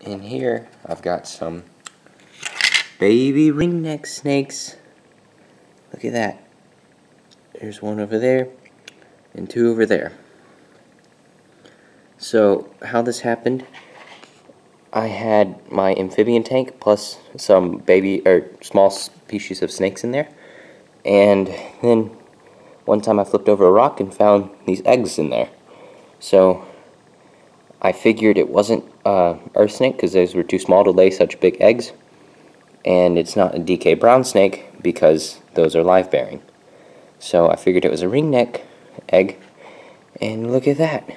in here I've got some baby ringneck snakes. Look at that. There's one over there and two over there. So how this happened, I had my amphibian tank plus some baby or small species of snakes in there. And then one time I flipped over a rock and found these eggs in there. So I figured it wasn't uh, earth snake because those were too small to lay such big eggs. And it's not a DeKay brown snake because those are live bearing. So I figured it was a ringneck egg. And look at that.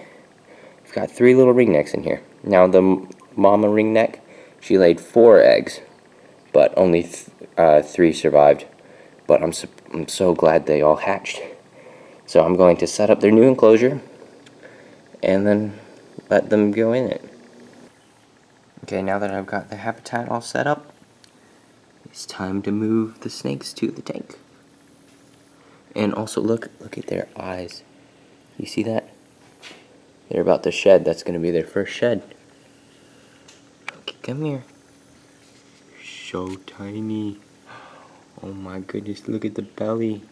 We've got three little ringnecks in here. Now the mama ringneck, she laid four eggs, but only th uh, three survived. But I'm I'm so glad they all hatched. So I'm going to set up their new enclosure and then let them go in it. Okay, now that I've got the habitat all set up, it's time to move the snakes to the tank. And also look, look at their eyes. You see that? They're about to shed. That's going to be their first shed. Okay, come here. So tiny. Oh my goodness, look at the belly.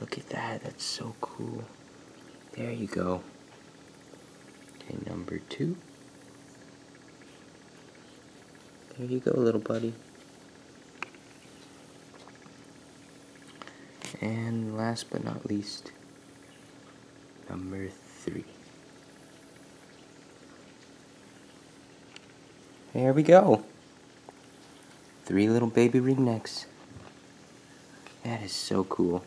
Look at that, that's so cool. There you go. Okay, number two. There you go, little buddy. And last but not least, number three. There we go. Three little baby ringnecks. That is so cool.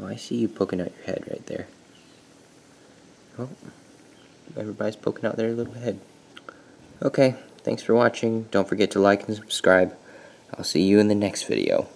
Oh, I see you poking out your head right there. Oh, everybody's poking out their little head. Okay, thanks for watching. Don't forget to like and subscribe. I'll see you in the next video.